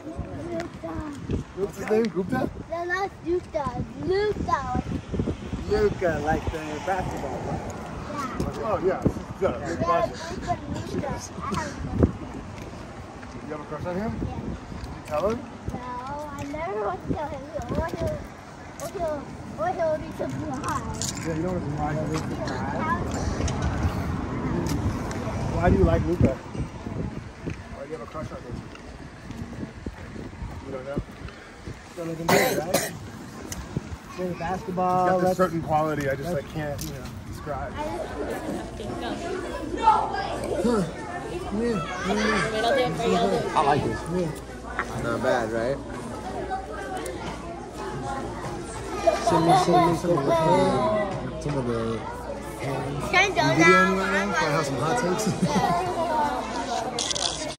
What's his name? Gupta? No, not Luca. Luca. Luca, like the basketball player. Yeah. Oh, yeah. Uh, yeah, big Yeah. Luca, Luca. You have a crush on him? yeah. Did you tell him? No, I never want to tell him. Or he'll, or he'll, or he'll be surprised. Yeah, you don't know why he lives Why do you like Luca? Why do you have a crush on him? You don't know? Still looking good, right? Playing basketball. He's got this certain quality I just like can't, you know, describe. I like this. Not bad, right? Shimmy, shimmy, shimmy. Some of the Can I go video right now. Probably have some hot takes.